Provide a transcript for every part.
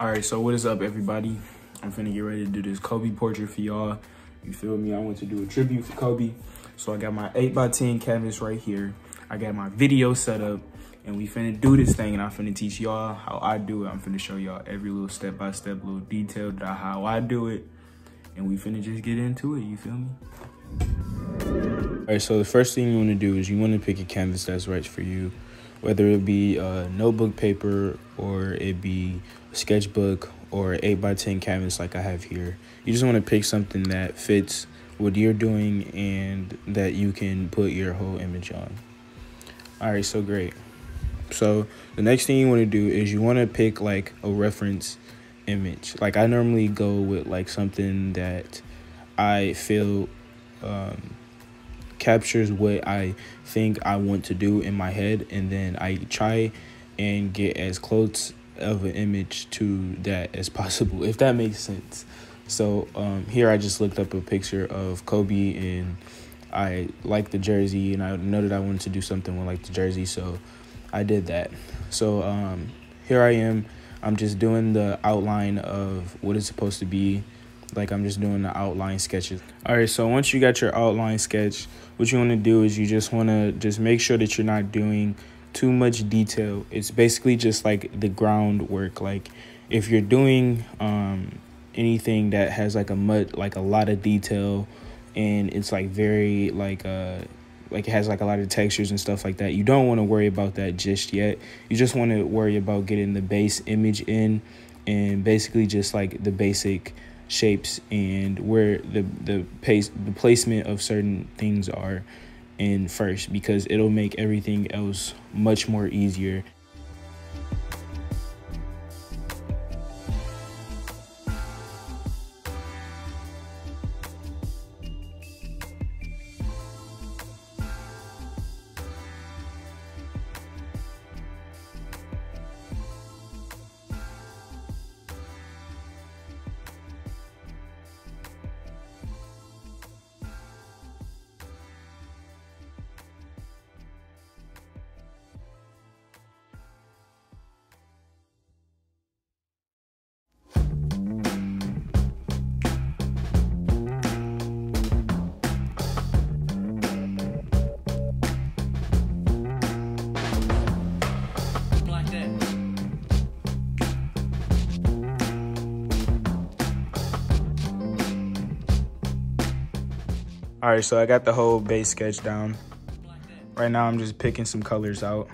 All right, so what is up, everybody? I'm finna get ready to do this Kobe portrait for y'all. You feel me? I want to do a tribute for Kobe. So I got my 8x10 canvas right here. I got my video set up, and we finna do this thing, and I'm finna teach y'all how I do it. I'm finna show y'all every little step-by-step, -step, little detail that how I do it, and we finna just get into it, you feel me? All right, so the first thing you wanna do is you wanna pick a canvas that's right for you whether it be a notebook paper or it be a sketchbook or 8 by 10 canvas like I have here. You just want to pick something that fits what you're doing and that you can put your whole image on. All right, so great. So the next thing you want to do is you want to pick like a reference image. Like I normally go with like something that I feel um, captures what I think I want to do in my head, and then I try and get as close of an image to that as possible, if that makes sense. So um, here I just looked up a picture of Kobe, and I like the jersey, and I know that I wanted to do something with like the jersey, so I did that. So um, here I am. I'm just doing the outline of what it's supposed to be like I'm just doing the outline sketches. All right, so once you got your outline sketch, what you want to do is you just want to just make sure that you're not doing too much detail. It's basically just like the groundwork. Like if you're doing um, anything that has like a mud, like a lot of detail, and it's like very like uh like it has like a lot of textures and stuff like that. You don't want to worry about that just yet. You just want to worry about getting the base image in and basically just like the basic shapes and where the the pace the placement of certain things are in first because it'll make everything else much more easier All right, so I got the whole base sketch down. Right now, I'm just picking some colors out.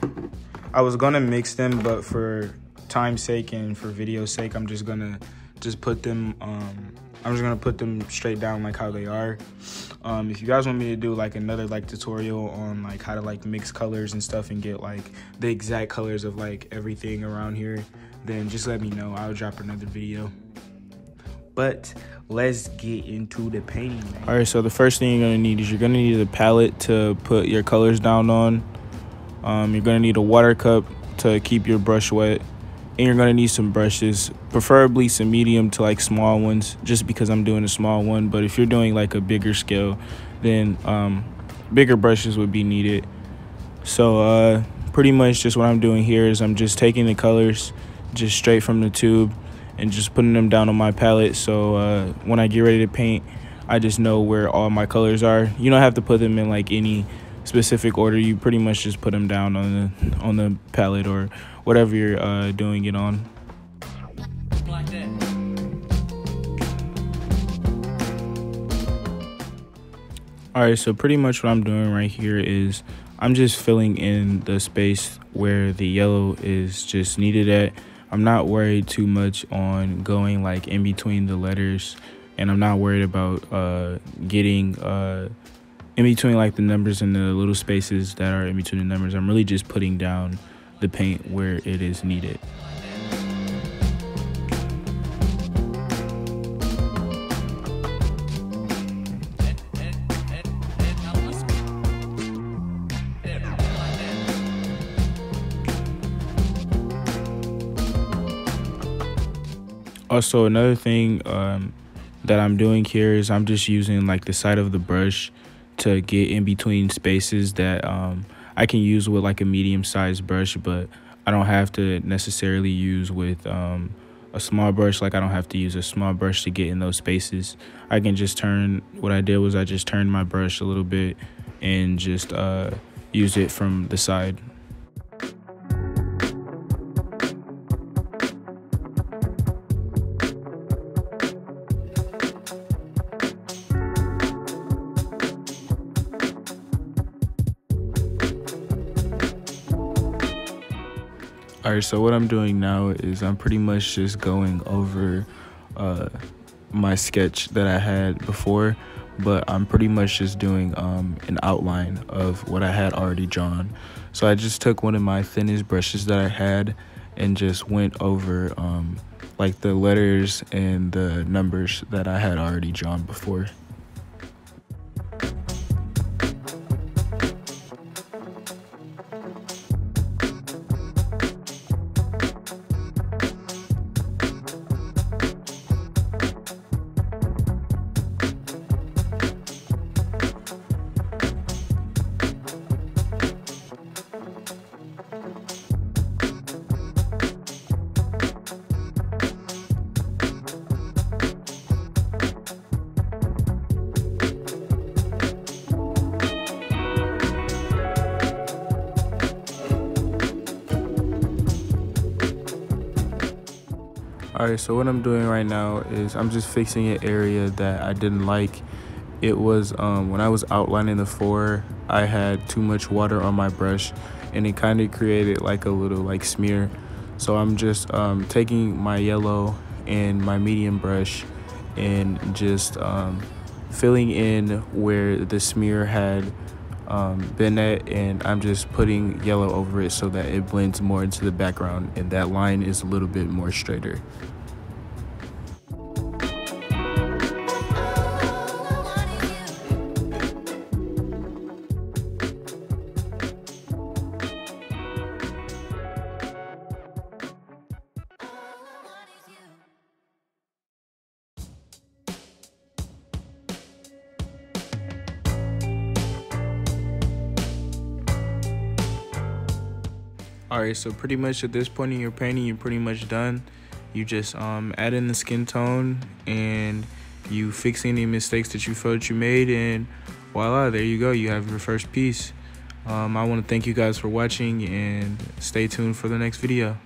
I was gonna mix them, but for time's sake and for video's sake, I'm just gonna just put them, um, I'm just gonna put them straight down like how they are. Um, if you guys want me to do like another like tutorial on like how to like mix colors and stuff and get like the exact colors of like everything around here, then just let me know. I'll drop another video. But let's get into the painting. Man. All right, so the first thing you're gonna need is you're gonna need a palette to put your colors down on. Um, you're gonna need a water cup to keep your brush wet, and you're gonna need some brushes, preferably some medium to like small ones, just because I'm doing a small one. But if you're doing like a bigger scale, then um, bigger brushes would be needed. So uh, pretty much just what I'm doing here is I'm just taking the colors just straight from the tube and just putting them down on my palette. So uh, when I get ready to paint I just know where all my colors are. You don't have to put them in like any specific order. You pretty much just put them down on the on the palette or whatever you're uh, doing it on. All right so pretty much what I'm doing right here is I'm just filling in the space where the yellow is just needed at I'm not worried too much on going like in between the letters and I'm not worried about uh, getting uh, in between like the numbers and the little spaces that are in between the numbers. I'm really just putting down the paint where it is needed. Also, another thing um, that I'm doing here is I'm just using like the side of the brush to get in between spaces that um, I can use with like a medium sized brush, but I don't have to necessarily use with um, a small brush, like I don't have to use a small brush to get in those spaces. I can just turn, what I did was I just turned my brush a little bit and just uh, use it from the side. All right, so what I'm doing now is I'm pretty much just going over uh, my sketch that I had before, but I'm pretty much just doing um, an outline of what I had already drawn. So I just took one of my thinnest brushes that I had and just went over um, like the letters and the numbers that I had already drawn before. All right, so what I'm doing right now is I'm just fixing an area that I didn't like. It was um, when I was outlining the four, I had too much water on my brush and it kind of created like a little like smear. So I'm just um, taking my yellow and my medium brush and just um, filling in where the smear had um, been at and I'm just putting yellow over it so that it blends more into the background and that line is a little bit more straighter. All right so pretty much at this point in your painting you're pretty much done. You just um, add in the skin tone and you fix any mistakes that you felt you made and voila there you go you have your first piece. Um, i want to thank you guys for watching and stay tuned for the next video